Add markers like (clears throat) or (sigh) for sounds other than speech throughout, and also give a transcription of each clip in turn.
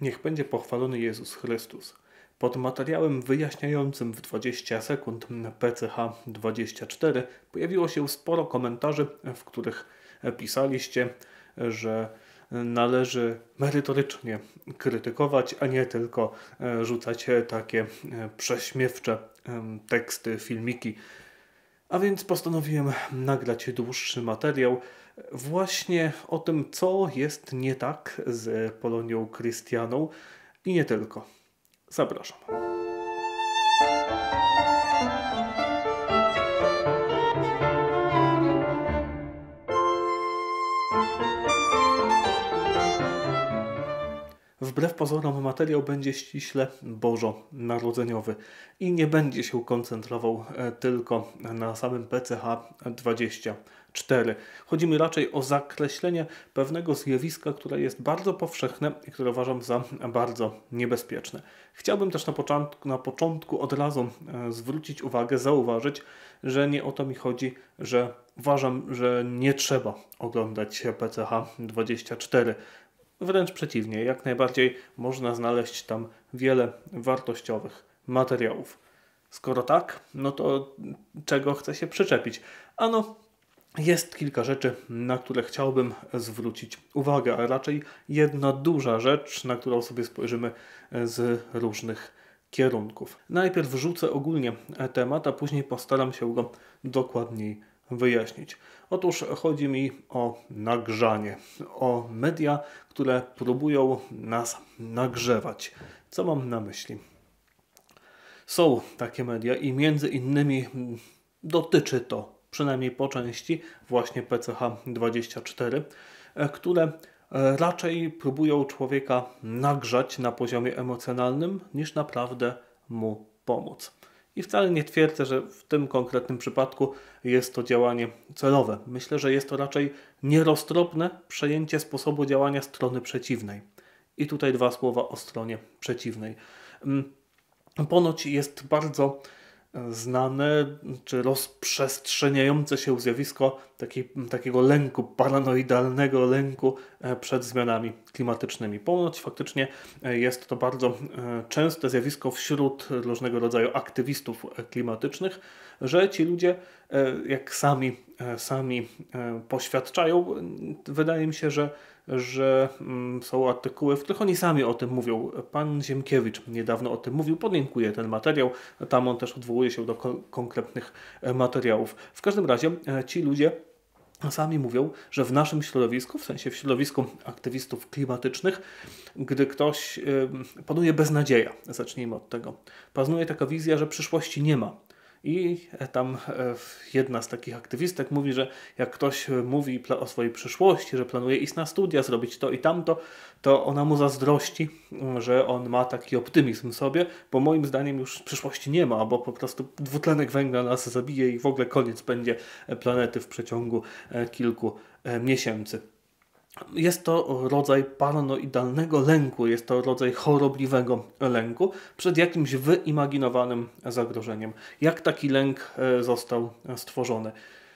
Niech będzie pochwalony Jezus Chrystus. Pod materiałem wyjaśniającym w 20 sekund PCH24 pojawiło się sporo komentarzy, w których pisaliście, że należy merytorycznie krytykować, a nie tylko rzucać takie prześmiewcze teksty, filmiki. A więc postanowiłem nagrać dłuższy materiał właśnie o tym, co jest nie tak z Polonią Krystianą i nie tylko. Zapraszam. Wbrew pozorom materiał będzie ściśle bożo-narodzeniowy i nie będzie się koncentrował e, tylko na samym PCH 24. Chodzi mi raczej o zakreślenie pewnego zjawiska, które jest bardzo powszechne i które uważam za bardzo niebezpieczne. Chciałbym też na początku, na początku od razu e, zwrócić uwagę, zauważyć, że nie o to mi chodzi, że uważam, że nie trzeba oglądać PCH 24. Wręcz przeciwnie, jak najbardziej można znaleźć tam wiele wartościowych materiałów. Skoro tak, no to czego chcę się przyczepić? Ano, jest kilka rzeczy, na które chciałbym zwrócić uwagę, a raczej jedna duża rzecz, na którą sobie spojrzymy z różnych kierunków. Najpierw wrzucę ogólnie temat, a później postaram się go dokładniej wyjaśnić. Otóż chodzi mi o nagrzanie, o media, które próbują nas nagrzewać. Co mam na myśli? Są takie media i między innymi dotyczy to przynajmniej po części właśnie PCH24, które raczej próbują człowieka nagrzać na poziomie emocjonalnym niż naprawdę mu pomóc. I wcale nie twierdzę, że w tym konkretnym przypadku jest to działanie celowe. Myślę, że jest to raczej nieroztropne przejęcie sposobu działania strony przeciwnej. I tutaj dwa słowa o stronie przeciwnej. Mm, ponoć jest bardzo znane czy rozprzestrzeniające się zjawisko taki, takiego lęku, paranoidalnego lęku e, przed zmianami klimatycznymi. Ponoć faktycznie e, jest to bardzo e, częste zjawisko wśród różnego rodzaju aktywistów klimatycznych, że ci ludzie, jak sami, sami poświadczają, wydaje mi się, że że mm, są artykuły, w których oni sami o tym mówią. Pan Ziemkiewicz niedawno o tym mówił, podlinkuję ten materiał, tam on też odwołuje się do konkretnych e, materiałów. W każdym razie e, ci ludzie Sami mówią, że w naszym środowisku, w sensie w środowisku aktywistów klimatycznych, gdy ktoś panuje beznadzieja, zacznijmy od tego, panuje taka wizja, że przyszłości nie ma, i tam e, jedna z takich aktywistek mówi, że jak ktoś mówi o swojej przyszłości, że planuje iść na studia, zrobić to i tamto, to ona mu zazdrości, że on ma taki optymizm w sobie, bo moim zdaniem już przyszłości nie ma, bo po prostu dwutlenek węgla nas zabije i w ogóle koniec będzie planety w przeciągu e, kilku e, miesięcy. Jest to rodzaj paranoidalnego lęku, jest to rodzaj chorobliwego lęku przed jakimś wyimaginowanym zagrożeniem. Jak taki lęk e, został stworzony?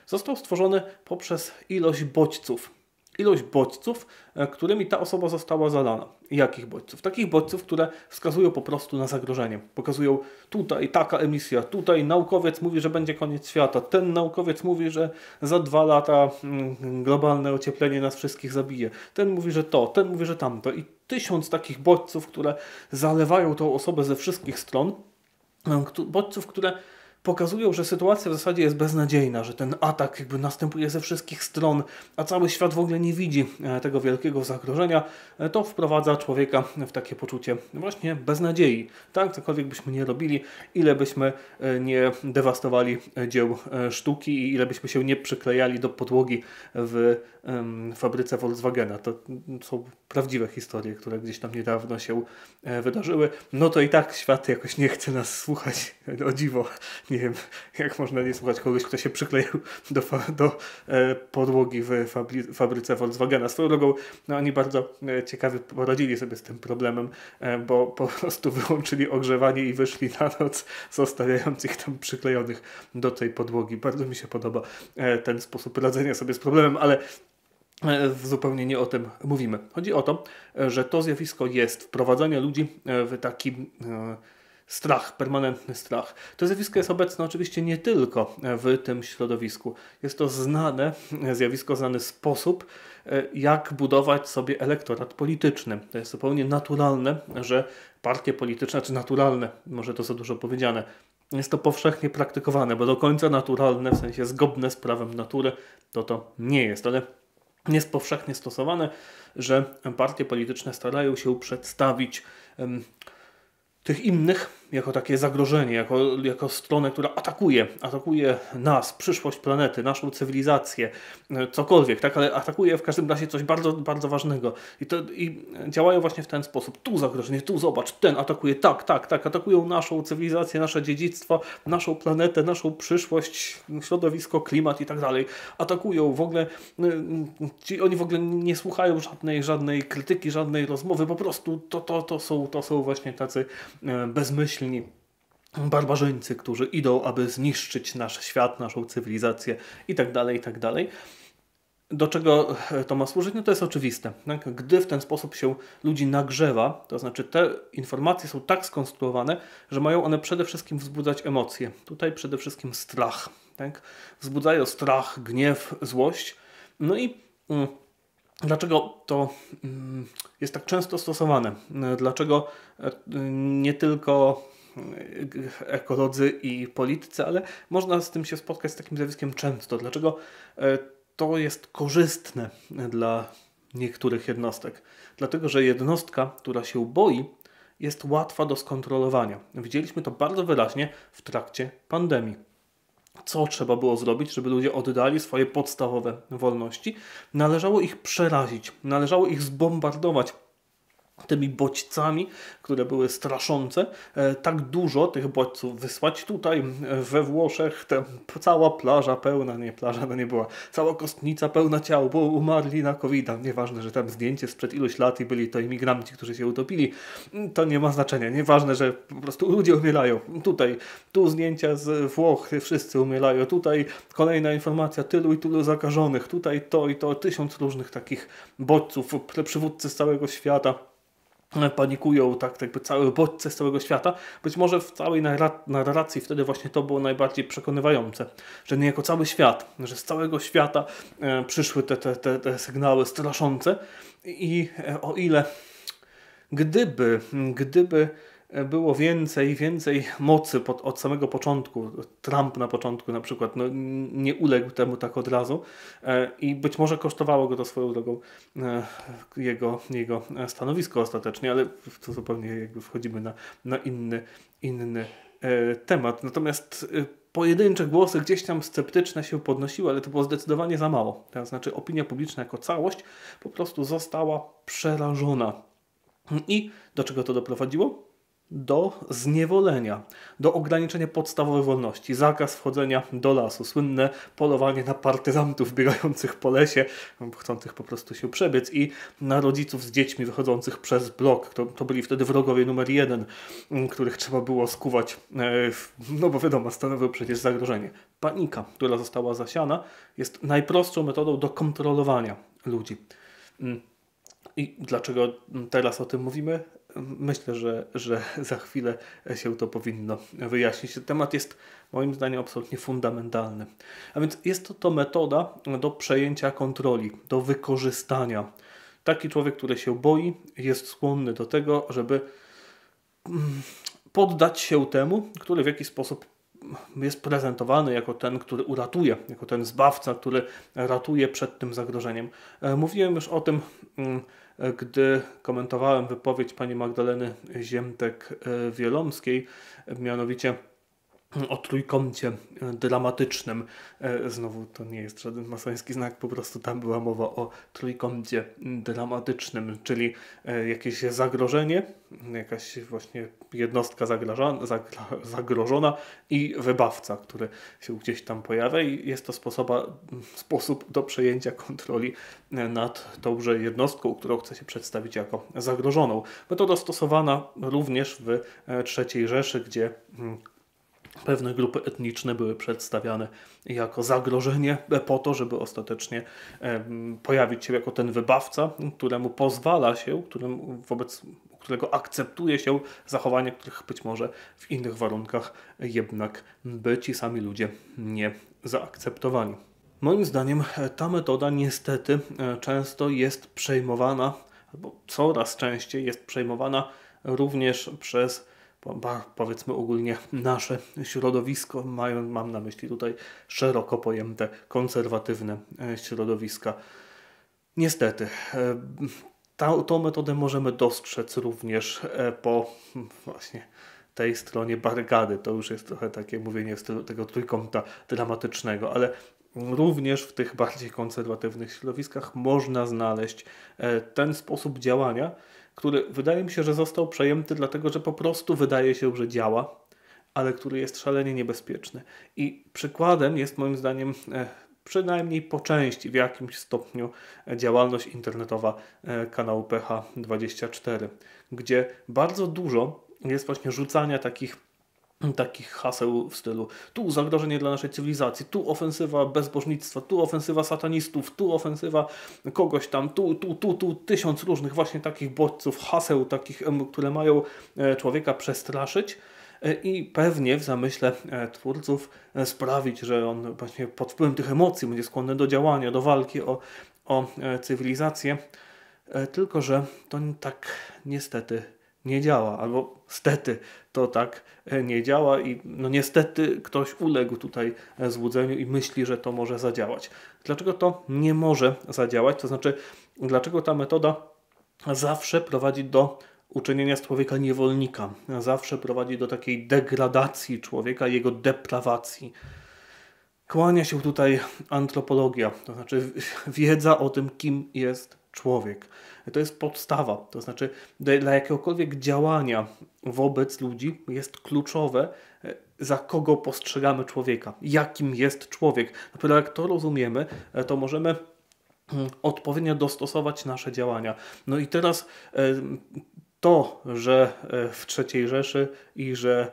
Został stworzony poprzez ilość bodźców, ilość bodźców, e, którymi ta osoba została zalana. Jakich bodźców? Takich bodźców, które wskazują po prostu na zagrożenie. Pokazują tutaj taka emisja, tutaj naukowiec mówi, że będzie koniec świata, ten naukowiec mówi, że za dwa lata mm, globalne ocieplenie nas wszystkich zabije, ten mówi, że to, ten mówi, że tamto i tysiąc takich bodźców, które zalewają tą osobę ze wszystkich stron, e, bodźców, które pokazują, że sytuacja w zasadzie jest beznadziejna, że ten atak jakby następuje ze wszystkich stron, a cały świat w ogóle nie widzi e, tego wielkiego zagrożenia, e, to wprowadza człowieka w takie poczucie właśnie beznadziei. Tak, cokolwiek byśmy nie robili, ile byśmy e, nie dewastowali dzieł sztuki i ile byśmy się nie przyklejali do podłogi w fabryce Volkswagena. To są prawdziwe historie, które gdzieś tam niedawno się wydarzyły. No to i tak świat jakoś nie chce nas słuchać. O dziwo nie wiem, jak można nie słuchać kogoś, kto się przykleił do, do e, podłogi w fabryce Volkswagena. Swoją drogą, no oni bardzo e, ciekawie poradzili sobie z tym problemem, e, bo po prostu wyłączyli ogrzewanie i wyszli na noc, zostawiając ich tam przyklejonych do tej podłogi. Bardzo mi się podoba ten sposób radzenia sobie z problemem, ale zupełnie nie o tym mówimy. Chodzi o to, że to zjawisko jest wprowadzanie ludzi w taki strach, permanentny strach. To zjawisko jest obecne oczywiście nie tylko w tym środowisku. Jest to znane zjawisko, znany sposób, jak budować sobie elektorat polityczny. To jest zupełnie naturalne, że partie polityczne, czy naturalne, może to za dużo powiedziane, jest to powszechnie praktykowane, bo do końca naturalne, w sensie zgodne z prawem natury, to to nie jest, ale jest powszechnie stosowane, że partie polityczne starają się przedstawić um, tych innych jako takie zagrożenie, jako, jako stronę, która atakuje, atakuje nas, przyszłość planety, naszą cywilizację, e, cokolwiek, tak, ale atakuje w każdym razie coś bardzo, bardzo ważnego. I, to, I działają właśnie w ten sposób. Tu zagrożenie, tu zobacz, ten atakuje, tak, tak, tak, atakują naszą cywilizację, nasze dziedzictwo, naszą planetę, naszą przyszłość, środowisko, klimat i tak dalej. Atakują w ogóle, e, ci, oni w ogóle nie słuchają żadnej, żadnej krytyki, żadnej rozmowy, po prostu to, to, to, są, to są właśnie tacy e, bezmyślni silni barbarzyńcy, którzy idą, aby zniszczyć nasz świat, naszą cywilizację itd., tak itd. Tak Do czego to ma służyć? No to jest oczywiste. Tak? Gdy w ten sposób się ludzi nagrzewa, to znaczy te informacje są tak skonstruowane, że mają one przede wszystkim wzbudzać emocje. Tutaj przede wszystkim strach. Tak? Wzbudzają strach, gniew, złość. No i mm, Dlaczego to mm, jest tak często stosowane? Dlaczego e, nie tylko ekolodzy i politycy, ale można z tym się spotkać z takim zjawiskiem często. Dlaczego e, to jest korzystne dla niektórych jednostek? Dlatego, że jednostka, która się boi, jest łatwa do skontrolowania. Widzieliśmy to bardzo wyraźnie w trakcie pandemii. Co trzeba było zrobić, żeby ludzie oddali swoje podstawowe wolności? Należało ich przerazić, należało ich zbombardować tymi bodźcami, które były straszące, e, tak dużo tych bodźców wysłać tutaj e, we Włoszech, cała plaża pełna, nie plaża to nie była, cała kostnica pełna ciał, bo umarli na covid -a. Nieważne, że tam zdjęcie sprzed iluś lat i byli to imigranci, którzy się utopili, to nie ma znaczenia. Nieważne, że po prostu ludzie umierają. Tutaj, tu zdjęcia z Włoch, wszyscy umierają. Tutaj kolejna informacja, tylu i tylu zakażonych. Tutaj to i to, tysiąc różnych takich bodźców, przywódcy z całego świata panikują tak jakby całe bodźce z całego świata. Być może w całej narracji wtedy właśnie to było najbardziej przekonywające, że niejako cały świat, że z całego świata e, przyszły te, te, te, te sygnały straszące i e, o ile gdyby, gdyby było więcej, więcej mocy pod, od samego początku. Trump na początku na przykład no, nie uległ temu tak od razu e, i być może kosztowało go to swoją drogą e, jego, jego stanowisko ostatecznie, ale to zupełnie jakby wchodzimy na, na inny, inny e, temat. Natomiast pojedyncze głosy gdzieś tam sceptyczne się podnosiły, ale to było zdecydowanie za mało. To znaczy opinia publiczna jako całość po prostu została przerażona. I do czego to doprowadziło? Do zniewolenia, do ograniczenia podstawowej wolności, zakaz wchodzenia do lasu, słynne polowanie na partyzantów biegających po lesie, chcących po prostu się przebiec i na rodziców z dziećmi wychodzących przez blok. To, to byli wtedy wrogowie numer jeden, których trzeba było skuwać, e, no bo wiadomo, stanowił przecież zagrożenie. Panika, która została zasiana, jest najprostszą metodą do kontrolowania ludzi. Mm. I dlaczego teraz o tym mówimy? Myślę, że, że (laughs) za chwilę się to powinno wyjaśnić. Temat jest moim zdaniem absolutnie fundamentalny. A więc jest to, to metoda do przejęcia kontroli, do wykorzystania. Taki człowiek, który się boi, jest skłonny do tego, żeby mm, poddać się temu, który w jakiś sposób jest prezentowany jako ten, który uratuje, jako ten zbawca, który ratuje przed tym zagrożeniem. E, mówiłem już o tym mm, gdy komentowałem wypowiedź pani Magdaleny Ziemtek-Wielomskiej, mianowicie o trójkącie dramatycznym. E, znowu to nie jest żaden masoński znak, po prostu tam była mowa o trójkącie dramatycznym, czyli e, jakieś zagrożenie, jakaś właśnie jednostka zagrożona i wybawca, który się gdzieś tam pojawia i jest to sposoba, sposób do przejęcia kontroli nad tąże jednostką, którą chce się przedstawić jako zagrożoną. Metoda stosowana również w III Rzeszy, gdzie pewne grupy etniczne były przedstawiane jako zagrożenie po to, żeby ostatecznie pojawić się jako ten wybawca, któremu pozwala się, którym, wobec którego akceptuje się zachowanie, których być może w innych warunkach jednak by ci sami ludzie nie zaakceptowali. Moim zdaniem ta metoda niestety e, często jest przejmowana, albo coraz częściej jest przejmowana również przez powiedzmy ogólnie nasze środowisko, mają, mam na myśli tutaj szeroko pojęte konserwatywne e, środowiska. Niestety, e, ta, tą metodę możemy dostrzec również e, po właśnie tej stronie barykady. To już jest trochę takie mówienie z tego trójkąta dramatycznego, ale również w tych bardziej konserwatywnych środowiskach można znaleźć ten sposób działania, który wydaje mi się, że został przejęty dlatego, że po prostu wydaje się, że działa, ale który jest szalenie niebezpieczny. I przykładem jest moim zdaniem e, przynajmniej po części w jakimś stopniu e, działalność internetowa e, kanału PH24, gdzie bardzo dużo jest właśnie rzucania takich takich haseł w stylu tu zagrożenie dla naszej cywilizacji, tu ofensywa bezbożnictwa, tu ofensywa satanistów, tu ofensywa kogoś tam, tu, tu, tu, tu, tysiąc różnych właśnie takich bodźców, haseł takich, które mają e, człowieka przestraszyć e, i pewnie w zamyśle e, twórców sprawić, że on właśnie pod wpływem tych emocji będzie skłonny do działania, do walki o, o cywilizację, tylko że to tak niestety nie działa, albo stety to tak e, nie działa i no niestety ktoś uległ tutaj e, złudzeniu i myśli, że to może zadziałać. Dlaczego to nie może zadziałać? To znaczy, dlaczego ta metoda zawsze prowadzi do uczynienia z człowieka niewolnika, zawsze prowadzi do takiej degradacji człowieka, jego deprawacji. Kłania się tutaj antropologia, to znaczy wiedza o tym, kim jest człowiek. To jest podstawa. To znaczy, dla jakiegokolwiek działania wobec ludzi jest kluczowe, e, za kogo postrzegamy człowieka, jakim jest człowiek. Dopiero jak to rozumiemy, e, to możemy mm, odpowiednio dostosować nasze działania. No i teraz e, to, że w III Rzeszy i że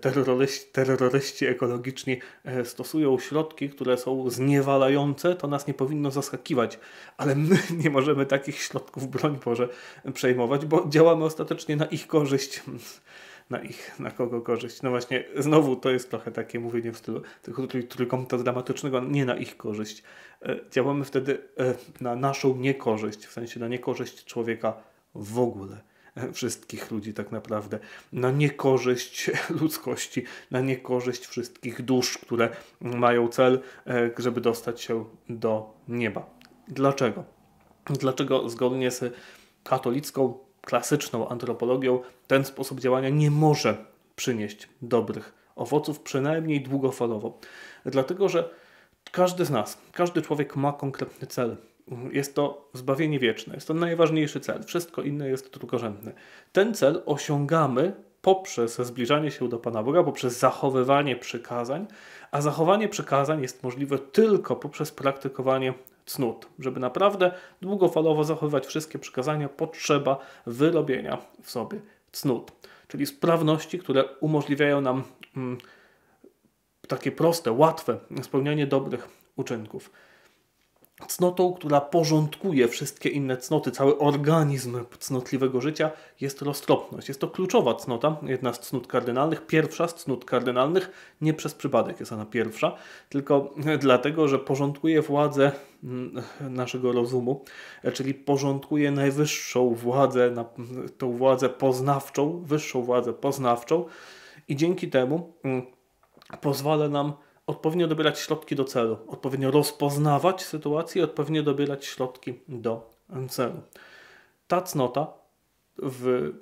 terroryści, terroryści ekologiczni stosują środki, które są zniewalające, to nas nie powinno zaskakiwać. Ale my (laughs) nie możemy takich środków, broń Boże, przejmować, bo działamy ostatecznie na ich korzyść. (laughs) Na ich, na kogo korzyść? No właśnie, znowu to jest trochę takie mówienie w stylu tylko trójkąta dramatycznego, nie na ich korzyść. Działamy wtedy na naszą niekorzyść, w sensie na niekorzyść człowieka w ogóle (laughs) wszystkich ludzi tak naprawdę, na niekorzyść (laughs) ludzkości, na niekorzyść wszystkich dusz, które mają cel, e, żeby dostać się do nieba. Dlaczego? Dlaczego zgodnie z katolicką, klasyczną antropologią ten sposób działania nie może przynieść dobrych owoców, przynajmniej długofalowo? Dlatego, że każdy z nas, każdy człowiek ma konkretny cel. Jest to zbawienie wieczne, jest to najważniejszy cel. Wszystko inne jest drugorzędne. Ten cel osiągamy poprzez zbliżanie się do Pana Boga, poprzez zachowywanie przykazań, a zachowanie przykazań jest możliwe tylko poprzez praktykowanie cnót. Żeby naprawdę długofalowo zachowywać wszystkie przykazania, potrzeba wyrobienia w sobie cnót, czyli sprawności, które umożliwiają nam mm, takie proste, łatwe spełnianie dobrych uczynków cnotą, która porządkuje wszystkie inne cnoty, cały organizm cnotliwego życia jest roztropność. Jest to kluczowa cnota, jedna z cnót kardynalnych, pierwsza z cnót kardynalnych, nie przez przypadek jest ona pierwsza, tylko (laughs) dlatego, że porządkuje władzę mm, naszego rozumu, czyli porządkuje najwyższą władzę, tą władzę poznawczą, wyższą władzę poznawczą i dzięki temu mm, pozwala nam odpowiednio dobierać środki do celu, odpowiednio rozpoznawać sytuację, odpowiednio dobierać środki do celu. Ta cnota w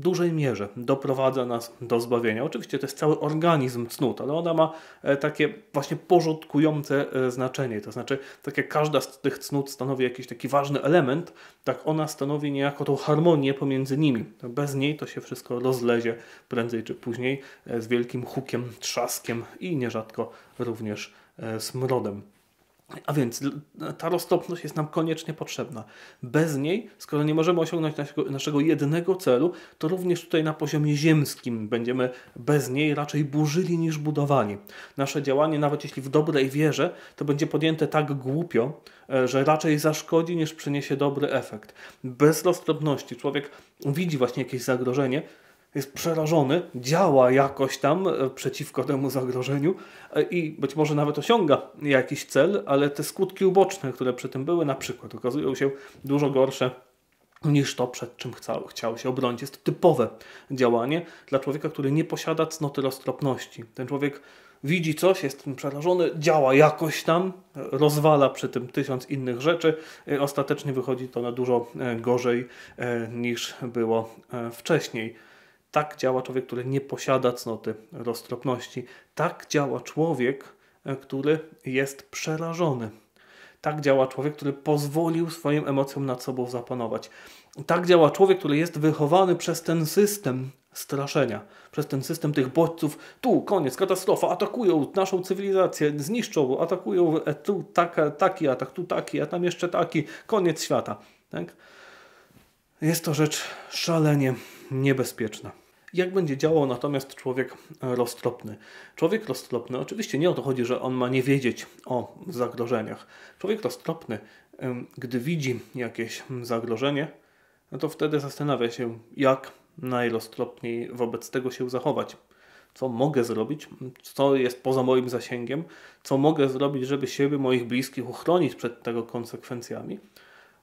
dużej mierze doprowadza nas do zbawienia. Oczywiście to jest cały organizm cnót, ale ona ma e, takie właśnie porządkujące e, znaczenie. To znaczy, tak jak każda z tych cnót stanowi jakiś taki ważny element, tak ona stanowi niejako tą harmonię pomiędzy nimi. Bez niej to się wszystko rozlezie prędzej czy później e, z wielkim hukiem, trzaskiem i nierzadko również smrodem. A więc ta roztropność jest nam koniecznie potrzebna. Bez niej, skoro nie możemy osiągnąć naszego, naszego jednego celu, to również tutaj na poziomie ziemskim będziemy bez niej raczej burzyli niż budowani. Nasze działanie, nawet jeśli w dobrej wierze, to będzie podjęte tak głupio, e, że raczej zaszkodzi niż przyniesie dobry efekt. Bez roztropności człowiek widzi właśnie jakieś zagrożenie, jest przerażony, działa jakoś tam e, przeciwko temu zagrożeniu e, i być może nawet osiąga jakiś cel, ale te skutki uboczne, które przy tym były, na przykład okazują się dużo gorsze niż to, przed czym chciał, chciał się obronić. Jest to typowe działanie dla człowieka, który nie posiada cnoty roztropności. Ten człowiek widzi coś, jest tym przerażony, działa jakoś tam, rozwala przy tym tysiąc innych rzeczy. E, ostatecznie wychodzi to na dużo gorzej niż było wcześniej. Tak działa człowiek, który nie posiada cnoty roztropności. Tak działa człowiek, e, który jest przerażony. Tak działa człowiek, który pozwolił swoim emocjom nad sobą zapanować. Tak działa człowiek, który jest wychowany przez ten system straszenia, przez ten system tych bodźców. Tu, koniec, katastrofa, atakują naszą cywilizację, zniszczą, atakują, e, tu taka, taki atak, tu taki, a tam jeszcze taki, koniec świata. Tak? Jest to rzecz szalenie niebezpieczna. Jak będzie działał natomiast człowiek roztropny? Człowiek roztropny, oczywiście nie o to chodzi, że on ma nie wiedzieć o zagrożeniach. Człowiek roztropny, gdy widzi jakieś zagrożenie, no to wtedy zastanawia się, jak najroztropniej wobec tego się zachować. Co mogę zrobić, co jest poza moim zasięgiem, co mogę zrobić, żeby siebie, moich bliskich uchronić przed tego konsekwencjami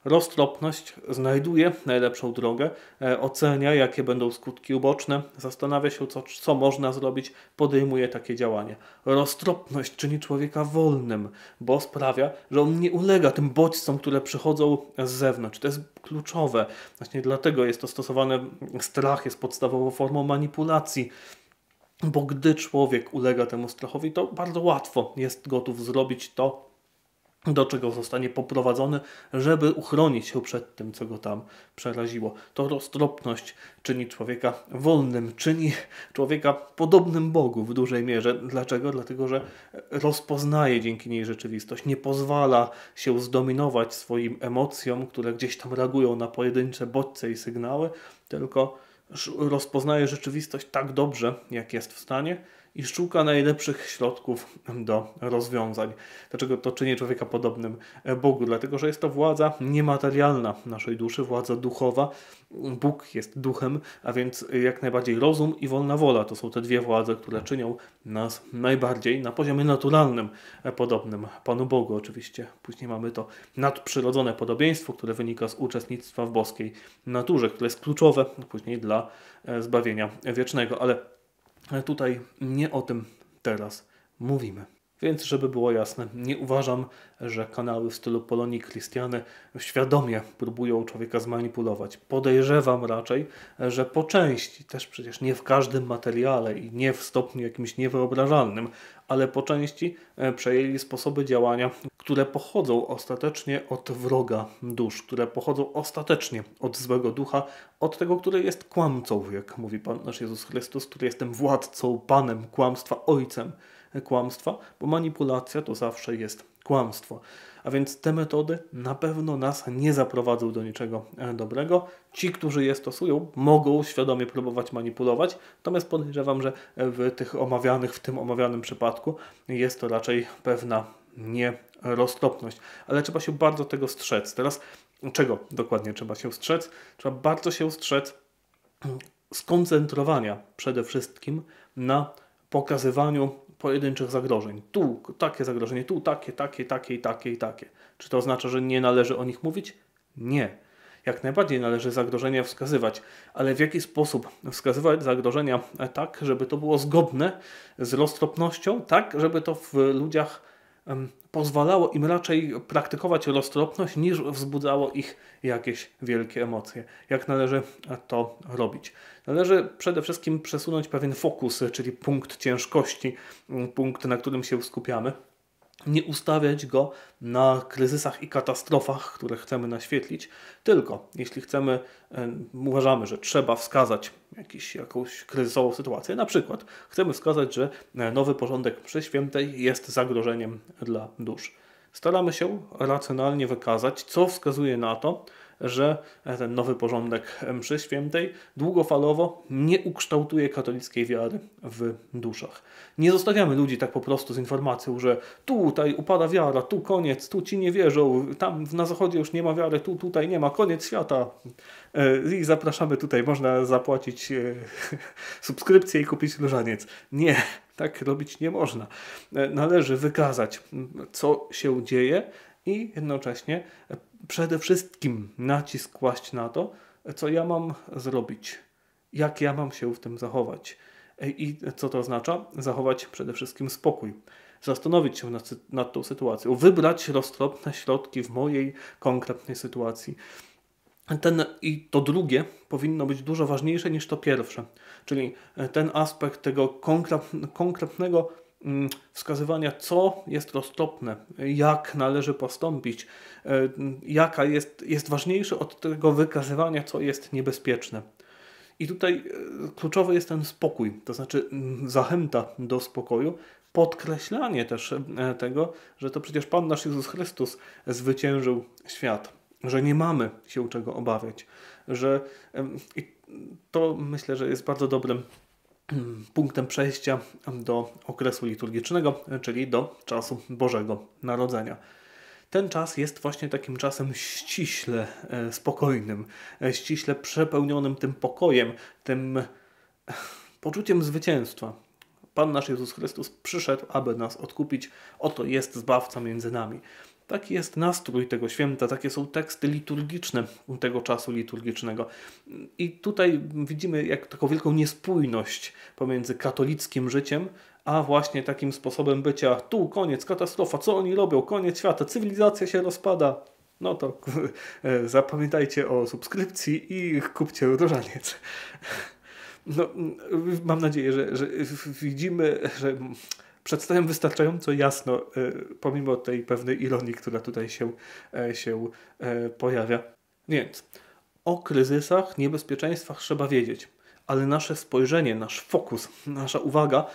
Roztropność znajduje najlepszą drogę, e, ocenia jakie będą skutki uboczne, zastanawia się co, co można zrobić, podejmuje takie działanie. Roztropność czyni człowieka wolnym, bo sprawia, że on nie ulega tym bodźcom, które przychodzą z zewnątrz. To jest kluczowe. Właśnie dlatego jest to stosowane, strach jest podstawową formą manipulacji. Bo gdy człowiek ulega temu strachowi, to bardzo łatwo jest gotów zrobić to, do czego zostanie poprowadzony, żeby uchronić się przed tym, co go tam przeraziło. To roztropność czyni człowieka wolnym, czyni człowieka podobnym Bogu w dużej mierze. Dlaczego? Dlatego, że rozpoznaje dzięki niej rzeczywistość, nie pozwala się zdominować swoim emocjom, które gdzieś tam reagują na pojedyncze bodźce i sygnały, tylko rozpoznaje rzeczywistość tak dobrze, jak jest w stanie i szuka najlepszych środków do rozwiązań. Dlaczego to czyni człowieka podobnym Bogu? Dlatego, że jest to władza niematerialna naszej duszy, władza duchowa. Bóg jest duchem, a więc jak najbardziej rozum i wolna wola to są te dwie władze, które czynią nas najbardziej na poziomie naturalnym podobnym Panu Bogu. Oczywiście później mamy to nadprzyrodzone podobieństwo, które wynika z uczestnictwa w boskiej naturze, które jest kluczowe później dla zbawienia wiecznego. Ale Tutaj nie o tym teraz mówimy. Więc, żeby było jasne, nie uważam, że kanały w stylu Polonii Christiany świadomie próbują człowieka zmanipulować. Podejrzewam raczej, że po części, też przecież nie w każdym materiale i nie w stopniu jakimś niewyobrażalnym, ale po części e, przejęli sposoby działania, które pochodzą ostatecznie od wroga dusz, które pochodzą ostatecznie od złego ducha, od tego, który jest kłamcą, jak mówi Pan nasz Jezus Chrystus, który jest tym władcą, panem kłamstwa, ojcem kłamstwa, bo manipulacja to zawsze jest kłamstwo. A więc te metody na pewno nas nie zaprowadzą do niczego e, dobrego. Ci, którzy je stosują, mogą świadomie próbować manipulować, natomiast podejrzewam, że w tych omawianych, w tym omawianym przypadku jest to raczej pewna nieroztropność. Ale trzeba się bardzo tego strzec. Teraz czego dokładnie trzeba się strzec? Trzeba bardzo się strzec skoncentrowania przede wszystkim na pokazywaniu pojedynczych zagrożeń. Tu takie zagrożenie, tu takie, takie, takie i takie i takie. Czy to oznacza, że nie należy o nich mówić? Nie. Jak najbardziej należy zagrożenia wskazywać, ale w jaki sposób wskazywać zagrożenia tak, żeby to było zgodne z roztropnością, tak, żeby to w ludziach pozwalało im raczej praktykować roztropność, niż wzbudzało ich jakieś wielkie emocje. Jak należy to robić? Należy przede wszystkim przesunąć pewien fokus, czyli punkt ciężkości, punkt, na którym się skupiamy nie ustawiać go na kryzysach i katastrofach, które chcemy naświetlić, tylko jeśli chcemy, uważamy, że trzeba wskazać jakiś, jakąś kryzysową sytuację, na przykład chcemy wskazać, że nowy porządek przy świętej jest zagrożeniem dla dusz. Staramy się racjonalnie wykazać, co wskazuje na to, że ten nowy porządek mszy świętej długofalowo nie ukształtuje katolickiej wiary w duszach. Nie zostawiamy ludzi tak po prostu z informacją, że tutaj upada wiara, tu koniec, tu ci nie wierzą, tam na zachodzie już nie ma wiary, tu tutaj nie ma, koniec świata. E, I zapraszamy tutaj, można zapłacić e, (laughs) subskrypcję i kupić różaniec. Nie, tak robić nie można. E, należy wykazać, co się dzieje i jednocześnie przede wszystkim nacisk kłaść na to, co ja mam zrobić, jak ja mam się w tym zachować. I co to oznacza? Zachować przede wszystkim spokój. Zastanowić się nad, nad tą sytuacją, wybrać roztropne środki w mojej konkretnej sytuacji. Ten, I to drugie powinno być dużo ważniejsze niż to pierwsze, czyli ten aspekt tego konkretnego wskazywania, co jest roztropne, jak należy postąpić, e, jaka jest, jest ważniejsze od tego wykazywania, co jest niebezpieczne. I tutaj e, kluczowy jest ten spokój, to znaczy mm, zachęta do spokoju, podkreślanie też e, tego, że to przecież Pan nasz Jezus Chrystus zwyciężył świat, że nie mamy się czego obawiać, że i to myślę, że jest bardzo dobrym (clears throat) punktem przejścia do okresu liturgicznego, czyli do czasu Bożego Narodzenia. Ten czas jest właśnie takim czasem ściśle e, spokojnym, e, ściśle przepełnionym tym pokojem, tym e, poczuciem zwycięstwa. Pan nasz Jezus Chrystus przyszedł, aby nas odkupić. Oto jest Zbawca między nami. Taki jest nastrój tego święta, takie są teksty liturgiczne tego czasu liturgicznego. I tutaj widzimy jak taką wielką niespójność pomiędzy katolickim życiem, a właśnie takim sposobem bycia. Tu koniec, katastrofa, co oni robią, koniec świata, cywilizacja się rozpada. No to (laughs) zapamiętajcie o subskrypcji i kupcie różaniec. (laughs) No, mam nadzieję, że, że widzimy, że przedstawiam wystarczająco jasno, e, pomimo tej pewnej ironii, która tutaj się, e, się e, pojawia. Więc o kryzysach, niebezpieczeństwach trzeba wiedzieć, ale nasze spojrzenie, nasz fokus, nasza uwaga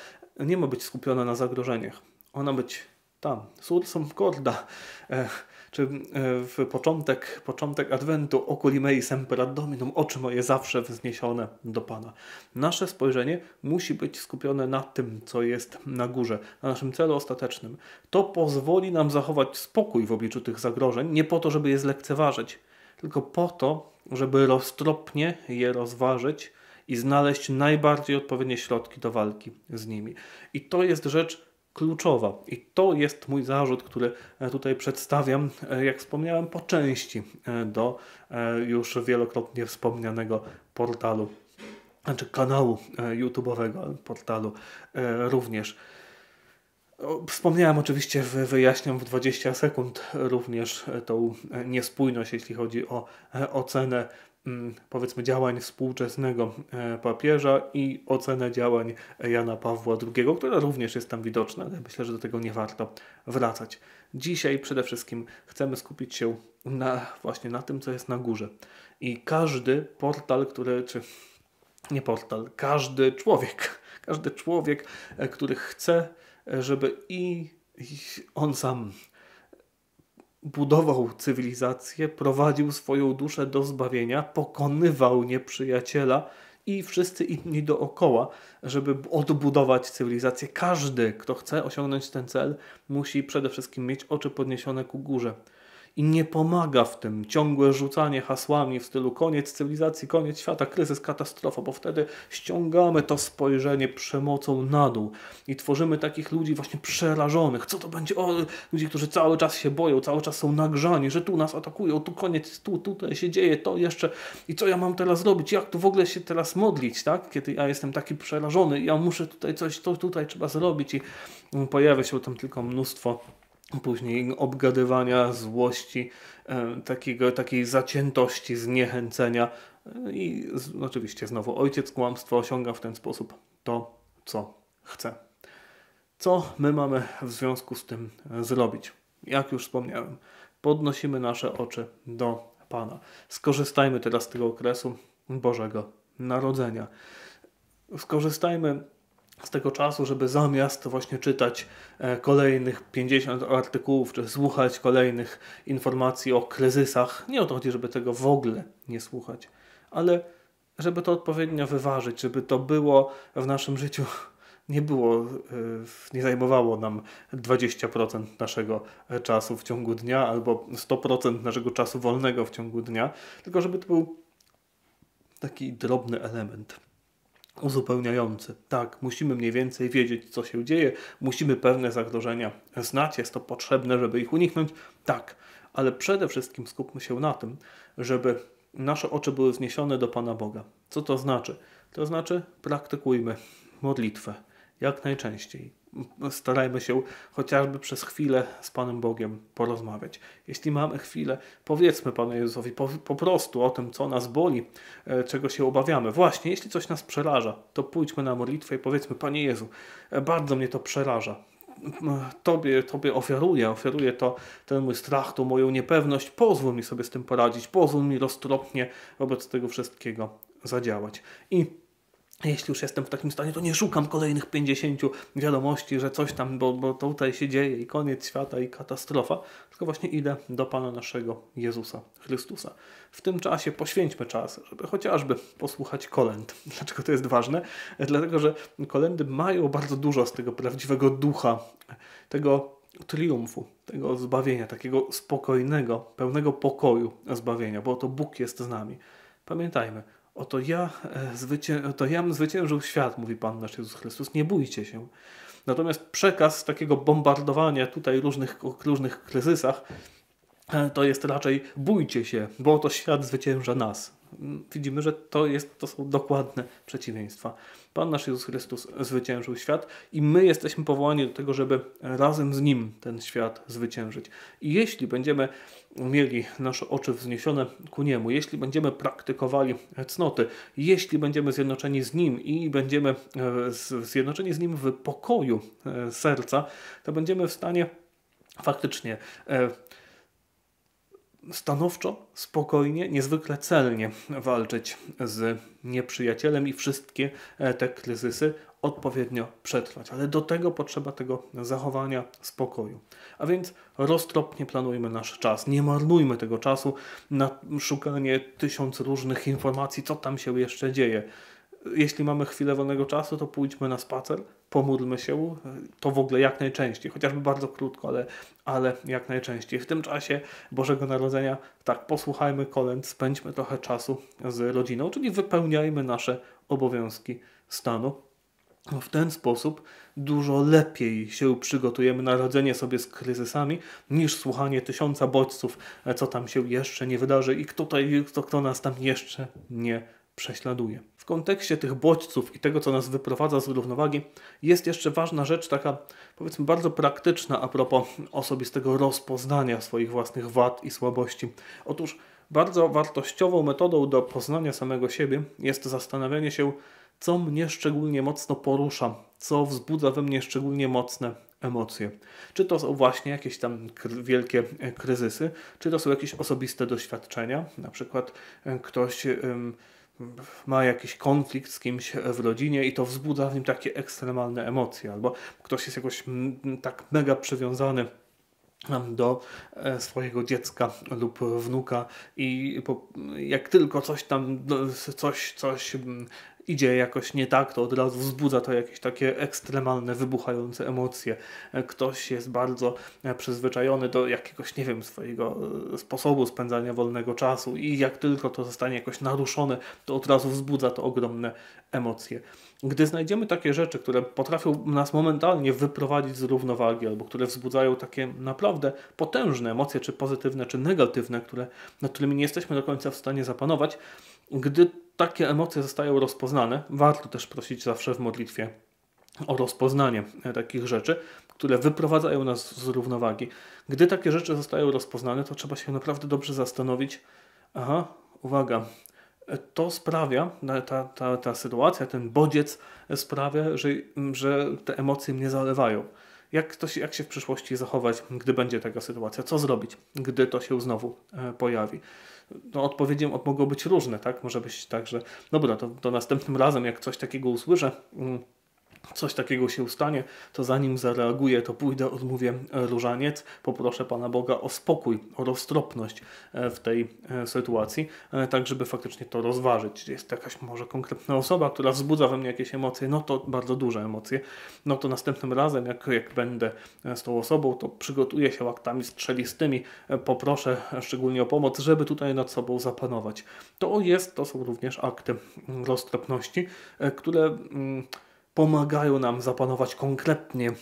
nie ma być skupiona na zagrożeniach. Ona być tam, sursum corda, czy e, w początek, początek Adwentu oculi mei semper ad dominum, oczy moje zawsze wzniesione do Pana. Nasze spojrzenie musi być skupione na tym, co jest na górze, na naszym celu ostatecznym. To pozwoli nam zachować spokój w obliczu tych zagrożeń, nie po to, żeby je zlekceważyć, tylko po to, żeby roztropnie je rozważyć i znaleźć najbardziej odpowiednie środki do walki z nimi. I to jest rzecz kluczowa. I to jest mój zarzut, który e, tutaj przedstawiam, e, jak wspomniałem, po części e, do już wielokrotnie wspomnianego portalu, znaczy kanału YouTube'owego, portalu również. Wspomniałem oczywiście, wyjaśniam w 20 sekund również tą niespójność, jeśli chodzi o ocenę powiedzmy działań współczesnego e, papieża i ocenę działań Jana Pawła II, która również jest tam widoczna, ale myślę, że do tego nie warto wracać. Dzisiaj przede wszystkim chcemy skupić się na, właśnie na tym, co jest na górze. I każdy portal, który, czy nie portal, każdy człowiek, każdy człowiek, e, który chce, e, żeby i on sam budował cywilizację, prowadził swoją duszę do zbawienia, pokonywał nieprzyjaciela i wszyscy inni dookoła, żeby odbudować cywilizację. Każdy, kto chce osiągnąć ten cel, musi przede wszystkim mieć oczy podniesione ku górze. I nie pomaga w tym ciągłe rzucanie hasłami w stylu koniec cywilizacji, koniec świata, kryzys, katastrofa, bo wtedy ściągamy to spojrzenie przemocą na dół i tworzymy takich ludzi właśnie przerażonych. Co to będzie? O, ludzi, którzy cały czas się boją, cały czas są nagrzani, że tu nas atakują, tu koniec, tu, tutaj się dzieje, to jeszcze i co ja mam teraz zrobić? Jak tu w ogóle się teraz modlić, tak? Kiedy ja jestem taki przerażony, ja muszę tutaj coś, to tutaj trzeba zrobić i pojawia się tam tylko mnóstwo później obgadywania, złości, e, takiego, takiej zaciętości, zniechęcenia e, i oczywiście znowu ojciec kłamstwa osiąga w ten sposób to, co chce. Co my mamy w związku z tym zrobić? Jak już wspomniałem, podnosimy nasze oczy do Pana. Skorzystajmy teraz z tego okresu Bożego Narodzenia. Skorzystajmy z tego czasu, żeby zamiast właśnie czytać e, kolejnych 50 artykułów, czy słuchać kolejnych informacji o kryzysach, nie o to chodzi, żeby tego w ogóle nie słuchać, ale żeby to odpowiednio wyważyć, żeby to było w naszym życiu (laughs) nie było, e, nie zajmowało nam 20% naszego czasu w ciągu dnia albo 100% naszego czasu wolnego w ciągu dnia, tylko żeby to był taki drobny element uzupełniający. Tak, musimy mniej więcej wiedzieć, co się dzieje, musimy pewne zagrożenia znać, jest to potrzebne, żeby ich uniknąć. Tak, ale przede wszystkim skupmy się na tym, żeby nasze oczy były wzniesione do Pana Boga. Co to znaczy? To znaczy, praktykujmy modlitwę jak najczęściej starajmy się chociażby przez chwilę z Panem Bogiem porozmawiać. Jeśli mamy chwilę, powiedzmy Panu Jezusowi po, po, prostu o tym, co nas boli, e, czego się obawiamy. Właśnie, jeśli coś nas przeraża, to pójdźmy na modlitwę i powiedzmy, Panie Jezu, e, bardzo mnie to przeraża. Tobie, Tobie ofiaruję, ofiaruję to, ten mój strach, tą moją niepewność. Pozwól mi sobie z tym poradzić, pozwól mi roztropnie wobec tego wszystkiego zadziałać. I jeśli już jestem w takim stanie, to nie szukam kolejnych 50 wiadomości, że coś tam, bo, bo tutaj się dzieje i koniec świata i katastrofa, tylko właśnie idę do Pana naszego Jezusa Chrystusa. W tym czasie poświęćmy czas, żeby chociażby posłuchać kolęd. (laughs) Dlaczego to jest ważne? Dlatego, że kolendy mają bardzo dużo z tego prawdziwego ducha, tego triumfu, tego zbawienia, takiego spokojnego, pełnego pokoju zbawienia, bo to Bóg jest z nami. Pamiętajmy, Oto ja, e, zwycię... Oto ja zwyciężył świat, mówi Pan nasz Jezus Chrystus. Nie bójcie się. Natomiast przekaz takiego bombardowania tutaj różnych, różnych kryzysach e, to jest raczej bójcie się, bo oto świat zwycięża nas. Widzimy, że to, jest, to są dokładne przeciwieństwa. Pan nasz Jezus Chrystus zwyciężył świat i my jesteśmy powołani do tego, żeby razem z Nim ten świat zwyciężyć. I jeśli będziemy mieli nasze oczy wzniesione ku Niemu, jeśli będziemy praktykowali cnoty, jeśli będziemy zjednoczeni z Nim i będziemy e, zjednoczeni z Nim w pokoju e, serca, to będziemy w stanie faktycznie e, stanowczo, spokojnie, niezwykle celnie walczyć z nieprzyjacielem i wszystkie te kryzysy odpowiednio przetrwać. Ale do tego potrzeba tego zachowania spokoju. A więc roztropnie planujmy nasz czas. Nie marnujmy tego czasu na szukanie tysiąc różnych informacji, co tam się jeszcze dzieje. Jeśli mamy chwilę wolnego czasu, to pójdźmy na spacer, pomódlmy się, to w ogóle jak najczęściej, chociażby bardzo krótko, ale, ale jak najczęściej. W tym czasie Bożego Narodzenia, tak, posłuchajmy kolęd, spędźmy trochę czasu z rodziną, czyli wypełniajmy nasze obowiązki stanu. W ten sposób dużo lepiej się przygotujemy na radzenie sobie z kryzysami niż słuchanie tysiąca bodźców, co tam się jeszcze nie wydarzy i kto, tutaj, kto, kto nas tam jeszcze nie prześladuje. W kontekście tych bodźców i tego, co nas wyprowadza z równowagi, jest jeszcze ważna rzecz, taka powiedzmy bardzo praktyczna a propos osobistego rozpoznania swoich własnych wad i słabości. Otóż bardzo wartościową metodą do poznania samego siebie jest zastanawianie się, co mnie szczególnie mocno porusza, co wzbudza we mnie szczególnie mocne emocje. Czy to są właśnie jakieś tam wielkie e, kryzysy, czy to są jakieś osobiste doświadczenia, na przykład e, ktoś ma jakiś konflikt z kimś w rodzinie i to wzbudza w nim takie ekstremalne emocje, albo ktoś jest jakoś tak mega przywiązany do e, swojego dziecka lub wnuka i jak tylko coś tam, no, coś, coś idzie jakoś nie tak, to od razu wzbudza to jakieś takie ekstremalne, wybuchające emocje. Ktoś jest bardzo przyzwyczajony do jakiegoś, nie wiem, swojego e, sposobu spędzania wolnego czasu i jak tylko to zostanie jakoś naruszone, to od razu wzbudza to ogromne emocje. Gdy znajdziemy takie rzeczy, które potrafią nas momentalnie wyprowadzić z równowagi, albo które wzbudzają takie naprawdę potężne emocje, czy pozytywne, czy negatywne, które, nad którymi nie jesteśmy do końca w stanie zapanować, gdy takie emocje zostają rozpoznane, warto też prosić zawsze w modlitwie o rozpoznanie takich rzeczy, które wyprowadzają nas z równowagi. Gdy takie rzeczy zostają rozpoznane, to trzeba się naprawdę dobrze zastanowić. Aha, uwaga, to sprawia, ta, ta, ta sytuacja, ten bodziec sprawia, że, że te emocje mnie zalewają. Jak, to się, jak się w przyszłości zachować, gdy będzie taka sytuacja? Co zrobić, gdy to się znowu e, pojawi? No, odpowiedzi mogą być różne, tak? Może być tak, że dobra, to, to następnym razem, jak coś takiego usłyszę, mm, coś takiego się stanie, to zanim zareaguję, to pójdę, odmówię różaniec, poproszę Pana Boga o spokój, o roztropność e, w tej e, sytuacji, e, tak żeby faktycznie to rozważyć. Jest jakaś może konkretna osoba, która wzbudza we mnie jakieś emocje, no to bardzo duże emocje, no to następnym razem, jak, jak będę z tą osobą, to przygotuję się aktami strzelistymi, poproszę szczególnie o pomoc, żeby tutaj nad sobą zapanować. To jest, to są również akty roztropności, które mm, pomagają nam zapanować konkretnie e,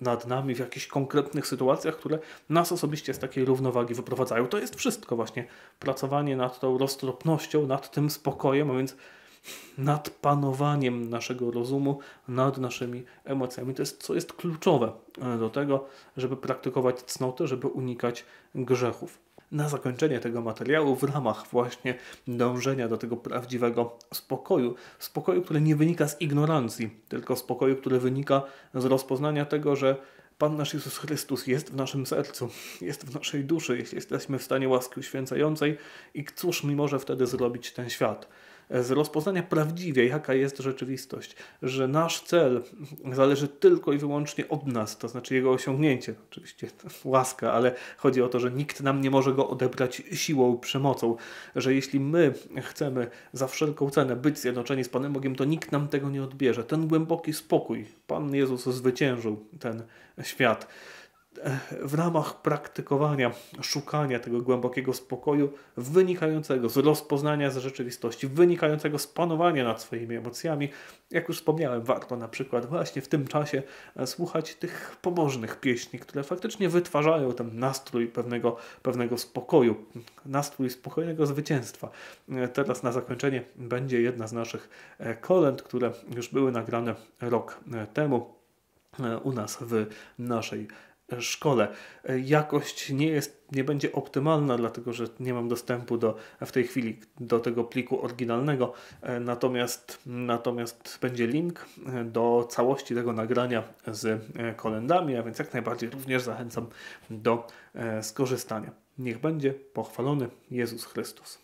nad nami w jakichś konkretnych sytuacjach, które nas osobiście z takiej równowagi wyprowadzają. To jest wszystko właśnie pracowanie nad tą roztropnością, nad tym spokojem, a więc nad panowaniem naszego rozumu, nad naszymi emocjami. To jest, co jest kluczowe e, do tego, żeby praktykować cnotę, żeby unikać grzechów na zakończenie tego materiału w ramach właśnie dążenia do tego prawdziwego spokoju. Spokoju, który nie wynika z ignorancji, tylko spokoju, który wynika z rozpoznania tego, że Pan nasz Jezus Chrystus jest w naszym sercu, jest w naszej duszy, jeśli jesteśmy w stanie łaski uświęcającej i cóż mi może wtedy zrobić ten świat z rozpoznania prawdziwie, jaka jest rzeczywistość, że nasz cel zależy tylko i wyłącznie od nas, to znaczy jego osiągnięcie. Oczywiście łaska, ale chodzi o to, że nikt nam nie może go odebrać siłą, przemocą, że jeśli my chcemy za wszelką cenę być zjednoczeni z Panem Bogiem, to nikt nam tego nie odbierze. Ten głęboki spokój, Pan Jezus zwyciężył ten świat w ramach praktykowania, szukania tego głębokiego spokoju wynikającego z rozpoznania z rzeczywistości, wynikającego z panowania nad swoimi emocjami. Jak już wspomniałem, warto na przykład właśnie w tym czasie e, słuchać tych pobożnych pieśni, które faktycznie wytwarzają ten nastrój pewnego, pewnego spokoju, nastrój spokojnego zwycięstwa. E, teraz na zakończenie będzie jedna z naszych e, kolęd, które już były nagrane rok temu u nas w naszej szkole. Jakość nie jest, nie będzie optymalna, dlatego że nie mam dostępu do, w tej chwili do tego pliku oryginalnego, natomiast, natomiast będzie link do całości tego nagrania z kolendami, a więc jak najbardziej również zachęcam do e, skorzystania. Niech będzie pochwalony Jezus Chrystus.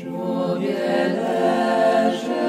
Człowiek leży